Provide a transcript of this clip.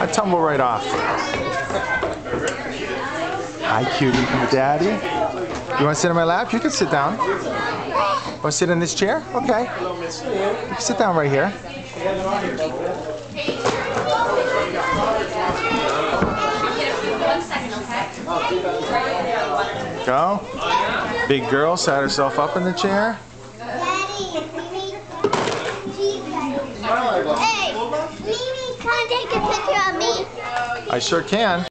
I tumble right off. Hi, cutie from daddy. You want to sit in my lap? You can sit down. Want to sit in this chair? Okay. You can sit down right here. Go. Big girl sat herself up in the chair. Can I take a picture of me? I sure can.